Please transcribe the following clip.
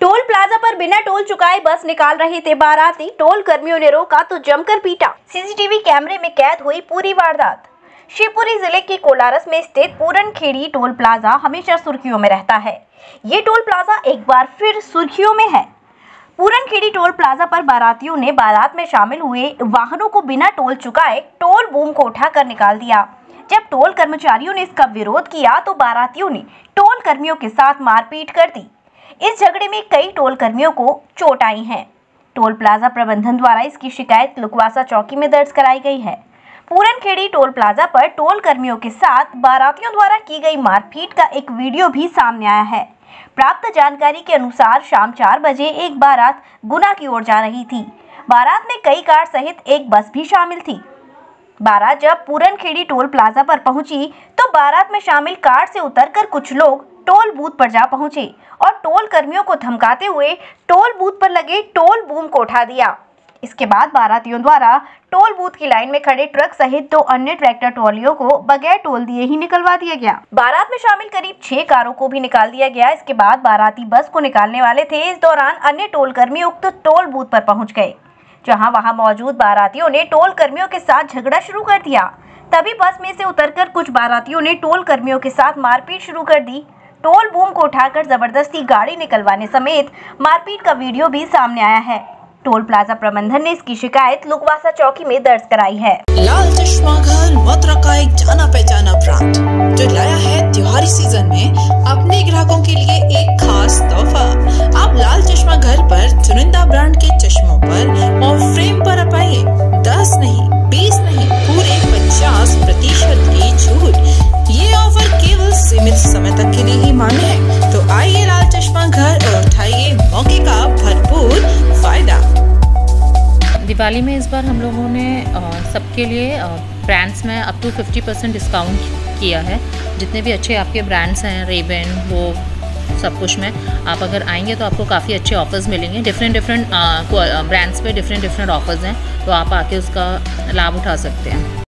Toll plaza पर बिना toll चुकाए बस निकाल रहे थे बाराती। टोल कर्मियों ने रोका तो जमकर पीटा। सीसीटीवी कैमरे में कैद हुई पूरी वारदात। शिवपुरी ज़िले के कोलारस में स्थित पूरन खेड़ी टोल प्लाजा हमेशा सुर्खियों में रहता है। ये टोल प्लाजा एक बार फिर सुर्खियों में है। पूरन खेड़ी टोल प्लाजा पर बारातियों ने बारात में शामिल हुए वाहनों को बिना टोल चुकाए टोल बूम को उठाकर निकाल दिया। जब टोल कर्मचारियों ने इसका विरोध किया तो बारातियों ने टोल कर्मियों के साथ मारपीट कर दी। इस झगड़े में कई टोल कर्मियों को चोट आई है। टोल प्लाजा प्रबंधन द्वारा इसकी शिकायत लुकवासा चौकी में दर्ज कराई गई है। पूरनखेड़ी टोल प्लाजा पर टोल कर्मियों के साथ बारातियों द्वारा की गई मारपीट का एक वीडियो भी सामने आया है। प्राप्त जानकारी के अनुसार शाम चार बजे एक बारात गुना की ओर जा रही थी। बारात में कई कार सहित एक बस भी शामिल थी। बारात जब पूरनखेड़ी टोल प्लाजा पर पहुँची तो बारात में शामिल कार से उतरकर कुछ लोग टोल बूथ पर जा पहुँचे और टोल कर्मियों को धमकाते हुए टोल बूथ पर लगे टोल बूम को उठा दिया। इसके बाद बारातियों द्वारा टोल बूथ की लाइन में खड़े ट्रक सहित दो अन्य ट्रैक्टर ट्रॉलियों को बगैर टोल दिए ही निकलवा दिया गया। बारात में शामिल करीब छह कारों को भी निकाल दिया गया। इसके बाद बाराती बस को निकालने वाले थे। इस दौरान अन्य टोल कर्मी उक्त टोल बूथ पर पहुँच गए, जहाँ वहाँ मौजूद बारातियों ने टोल कर्मियों के साथ झगड़ा शुरू कर दिया। तभी बस में से उतरकर कुछ बारातियों ने टोल कर्मियों के साथ मारपीट शुरू कर दी। टोल बूम को उठाकर ज़बरदस्ती गाड़ी निकलवाने समेत मारपीट का वीडियो भी सामने आया है। टोल प्लाजा प्रबंधन ने इसकी शिकायत लुकवासा चौकी में दर्ज कराई है। लाल चश्मा घर, मथुरा का एक जाना पहचाना ब्रांड जो लाया है त्योहारी सीज़न में अपने ग्राहकों के लिए एक खास तोहफा। आप लाल चश्मा घर पर चुनिंदा दिवाली में इस बार हम लोगों ने सबके लिए ब्रांड्स में अप टू 50 परसेंट डिस्काउंट किया है। जितने भी अच्छे आपके ब्रांड्स हैं रेबन वो सब कुछ में, आप अगर आएँगे तो आपको काफ़ी अच्छे ऑफर्स मिलेंगे। डिफरेंट डिफरेंट ब्रांड्स पे डिफरेंट डिफरेंट ऑफर्स हैं तो आप आके उसका लाभ उठा सकते हैं।